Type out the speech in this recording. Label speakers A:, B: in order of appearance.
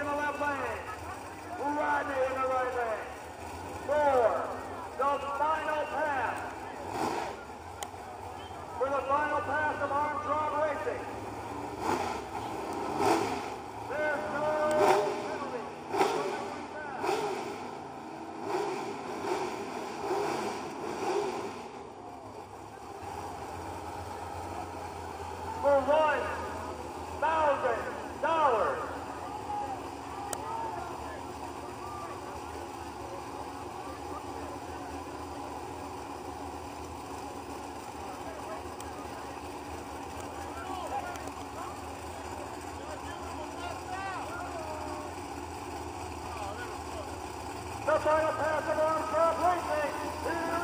A: in the left lane, Rodney in the right lane. Four, the final pass. The final pass of Arm Drop Racing. Here